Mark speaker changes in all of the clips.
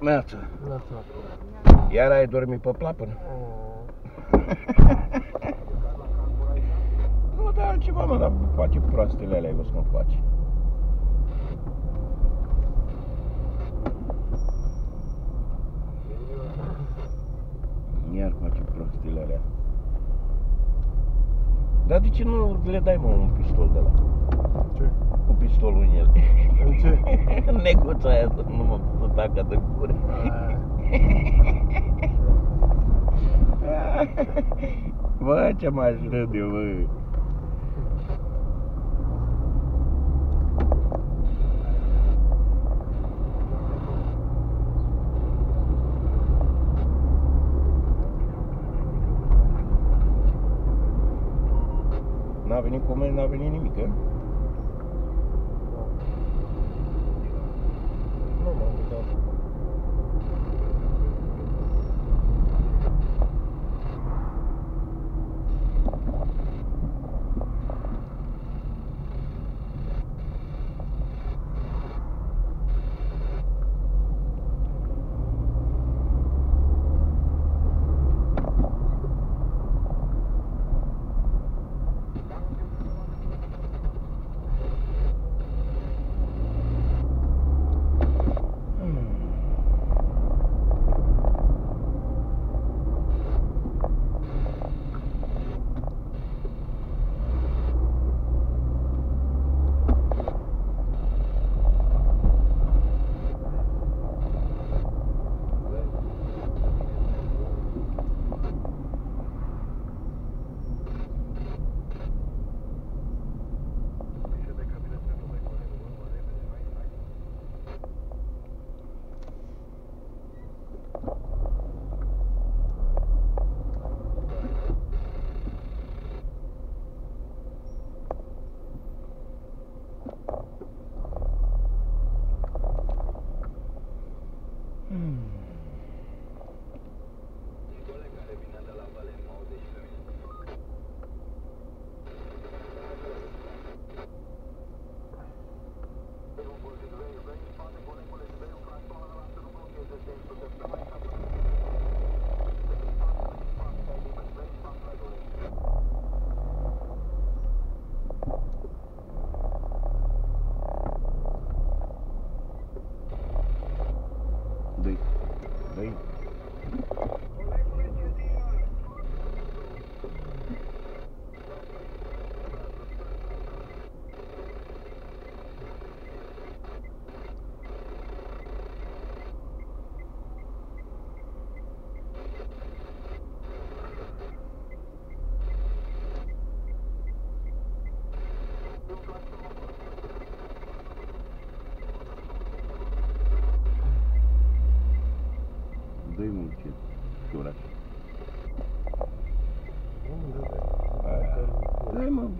Speaker 1: Neața. Iar ai dormit pe plapână?
Speaker 2: Oh.
Speaker 1: nu, dar altceva, mă, dar face proastele alea, ai văzut cum face. Iar face proastele alea. Dar de ce nu le dai, mă, un pistol de la?
Speaker 2: Ce?
Speaker 1: Cu pistolul în el.
Speaker 2: În ce?
Speaker 1: Neguța aia să nu mă să tacă de gură. Bă, ce m-aș râd eu, bă. N-a venit comenzi, n-a venit nimic, eh? Mm. they they inútil. Chora.
Speaker 2: É.
Speaker 1: É, mano.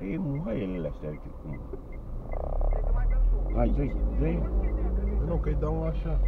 Speaker 1: E morrer ele é certo. Ai, gente, vem.
Speaker 2: Não, quer dar um achar.